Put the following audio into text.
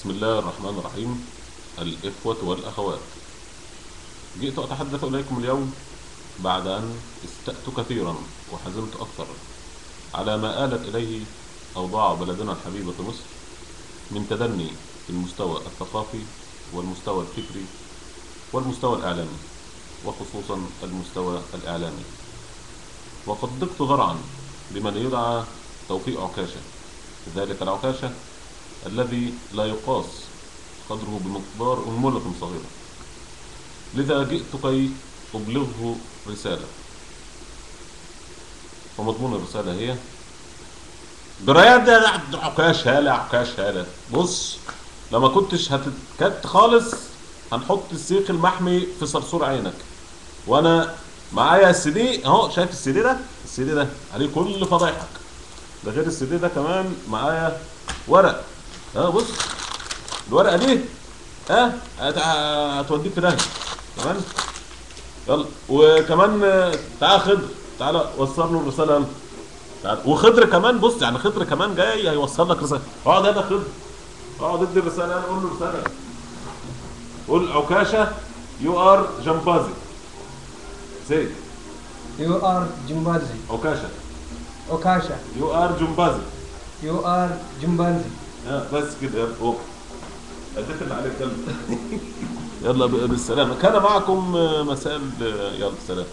بسم الله الرحمن الرحيم. الإخوة والأخوات. جئت أتحدث إليكم اليوم بعد أن استأت كثيرا وحزنت أكثر على ما آلت إليه أوضاع بلدنا الحبيبة مصر من تدني في المستوى الثقافي والمستوى الفكري والمستوى الإعلامي وخصوصا المستوى الإعلامي. وقد ضقت ذرعا بمن يدعى توفيق عكاشة. ذلك العكاشة الذي لا يقاس قدره بمقدار أنملة صغيرة لذا جئت كي أبلغه رسالة. ومضمون الرسالة هي برياد يا عكاش هالة عكاش هالة. بص لما كنتش هتتكت خالص هنحط السيخ المحمي في صرصور عينك. وأنا معايا السي أهو شايف السي ده؟ السي ده. عليه كل فضايحك. ده غير السي ده كمان معايا ورق. آه بص الورقة دي هت- هتوديك في داهية. تمام؟ يلا. وكمان تعال خضر. تعال وصل له الرسالة تعال. وخضر كمان بص يعني خضر كمان جاي هيوصل لك رسالة. اقعد هنا خضر. اقعد ادي الرسالة يلا قول له رساله قول عكاشه يو ار جمبازي سي You are Jumbanzi. عكاشه Okasha. يو ار جمبازي You are Jumbanzi. آه، بس كده. أوه. اديت اللي عليك يلا يلا بالسلامة. كان معكم آه، مساء ال- يلا سلام.